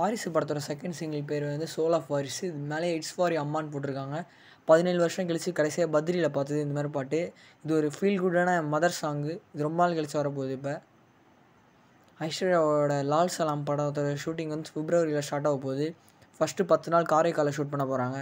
வாரிசு படத்தோட second single பேர் வந்து சோல் ஆஃப் வாரிசு இது மேலே இட்ஸ் ஃபார் அம்மான்னு போட்டிருக்காங்க. பதினேழு வருஷம் கழிச்சு கடைசியாக பத்ரியில் பார்த்தது இந்த மாதிரி பாட்டு. இது ஒரு ஃபீல் குட்டான மதர் சாங்கு இது ரொம்ப நாள் கழிச்சு வரப்போகுது இப்போ. ஐஸ்வர்யாவோட லால் சலாம் படத்தோட ஷூட்டிங் வந்து பிப்ரவரியில் ஸ்டார்ட் ஆக போகுது. ஃபஸ்ட்டு பத்து நாள் காரைக்காலில் ஷூட் பண்ண போகிறாங்க